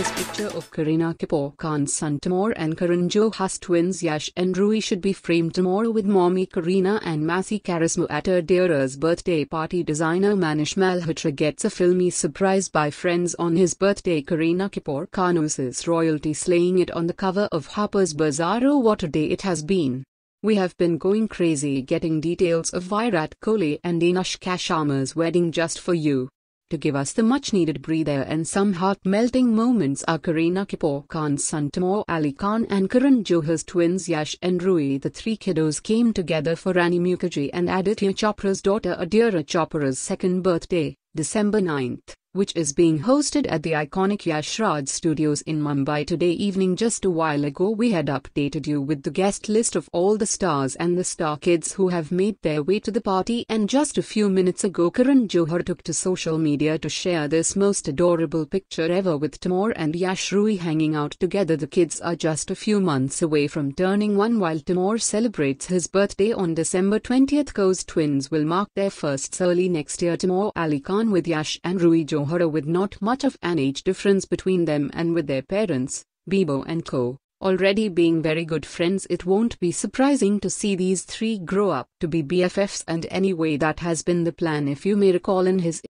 latest picture of Kareena Kapoor Khan's son Taimur and Karan Johar's twins Yash and Roohi should be framed tomorrow with mommy Kareena and Masi Karisma at Adira's birthday party. Designer Manish Malhotra gets a filmy surprise by friends on his birthday. Kareena Kapoor Khan uses royalty slaying it on the cover of Harper's Bazaar. Oh what a day it has been. We have been going crazy getting details of Virat Kohli and Anushka Sharma's wedding just for you. To give us the much needed breather and some heart melting moments are Kareena Kapoor Khan's son Taimur Ali Khan and Karan Johar's twins Yash and Roohi. The three kiddos came together for Rani Mukerji and Aditya Chopra's daughter Adira Chopra's second birthday, December 9th which is being hosted at the iconic Yash Raj Studios in Mumbai today evening. Just a while ago, we had updated you with the guest list of all the stars and the star kids who have made their way to the party, and just a few minutes ago, Karan Johar took to social media to share this most adorable picture ever with Taimur and Yash Roohi hanging out together. The kids are just a few months away from turning one while Taimur celebrates his birthday on December 20th. KJo's twins will mark their firsts early next year. Taimur Ali Khan with Yash and Roohi Johar With not much of an age difference between them and with their parents, Bebo and Kjo. Already being very good friends, it won't be surprising to see these three grow up to be BFFs, and anyway, that has been the plan. If you may recall, in his